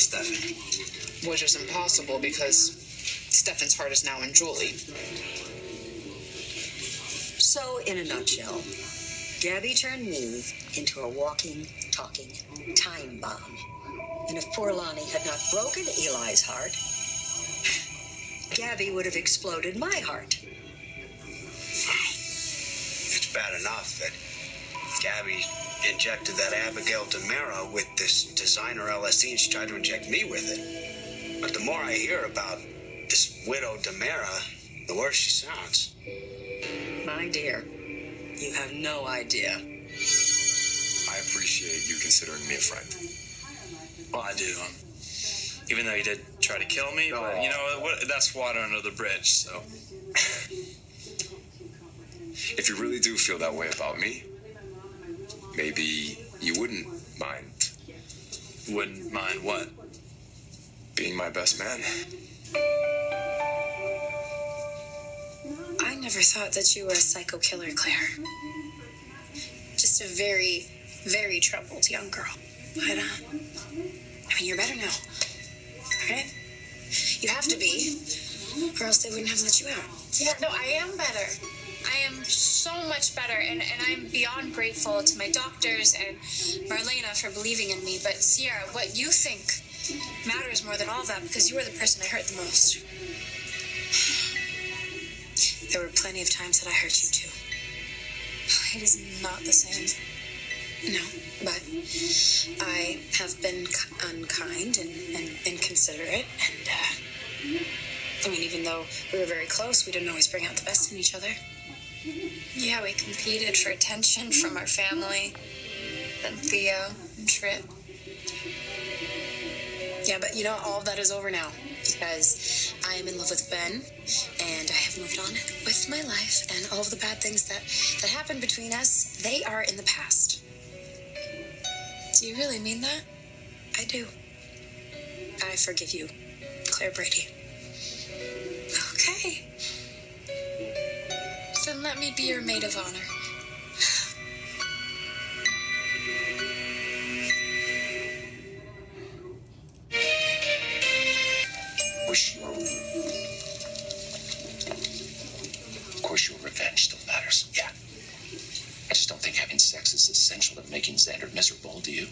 Stefan. which is impossible because Stefan's heart is now in Julie. So, in a nutshell, Gabi turned me into a walking, talking time bomb. And if poor Lani had not broken Eli's heart, Gabi would have exploded my heart. It's bad enough that Gabi injected that Abigail DiMera with this designer LSD and she tried to inject me with it. But the more I hear about this widow DiMera, the worse she sounds. My dear, you have no idea. I appreciate you considering me a friend. Well, I do. Um, even though you did try to kill me, but you know what? That's water under the bridge. So If you really do feel that way about me, maybe you wouldn't mind wouldn't mind what? being my best man. I never thought that you were a psycho killer, Claire. Just a very, very troubled young girl. But, uh, I mean, you're better now. Right? You have to be, or else they wouldn't have let you out. Yeah, no, I am better. I am so much better, and, and I'm beyond grateful to my doctors and Marlena for believing in me. But Ciara, what you think matters more than all of that because you were the person I hurt the most. There were plenty of times that I hurt you too. It is not the same. No, but I have been unkind and, and inconsiderate, and uh, I mean, even though we were very close, we didn't always bring out the best in each other. Yeah, we competed for attention from our family. Then Theo and Tripp. Yeah, but you know, all of that is over now because I am in love with Ben, and I have moved on with my life, and all of the bad things that that happened between us, they are in the past. Do you really mean that? I do. I forgive you, Claire Brady. Okay. Let me be your maid of honor. Wish you were. Of course, your revenge still matters. Yeah. I just don't think having sex is essential to making Xander miserable, do you?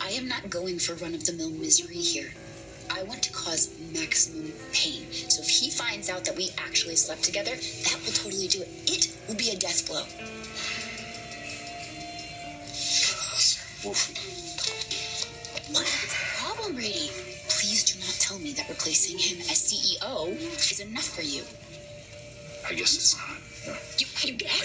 I am not going for run of the mill misery here. I want to cause maximum pain. So if he finds out that we actually slept together, that will totally do it. It will be a death blow. What is the problem, Brady? Please do not tell me that replacing him as CEO is enough for you. I guess it's not. No. You, you guess?